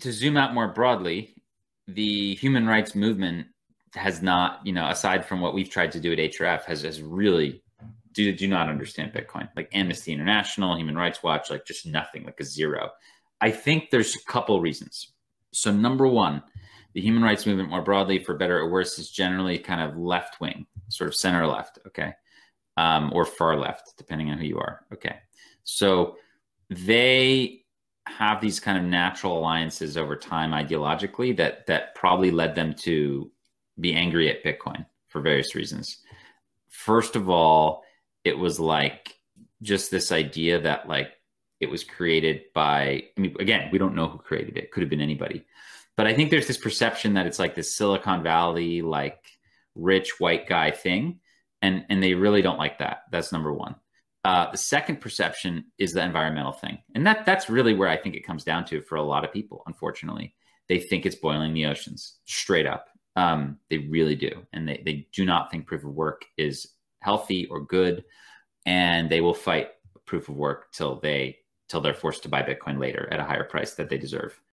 to zoom out more broadly, the human rights movement has not, you know, aside from what we've tried to do at HRF, has has really do do not understand Bitcoin. Like Amnesty International, Human Rights Watch, like just nothing, like a zero. I think there's a couple reasons. So number one, the human rights movement more broadly, for better or worse, is generally kind of left wing, sort of center left, okay, um, or far left, depending on who you are. Okay, so they have these kind of natural alliances over time ideologically that that probably led them to be angry at Bitcoin for various reasons. First of all, it was like just this idea that like it was created by I mean again, we don't know who created it. could have been anybody. But I think there's this perception that it's like this Silicon Valley like rich white guy thing and and they really don't like that. That's number 1. Uh, the second perception is the environmental thing, and that that's really where I think it comes down to for a lot of people. Unfortunately, they think it's boiling the oceans straight up. Um, they really do, and they they do not think proof of work is healthy or good, and they will fight proof of work till they till they're forced to buy Bitcoin later at a higher price that they deserve.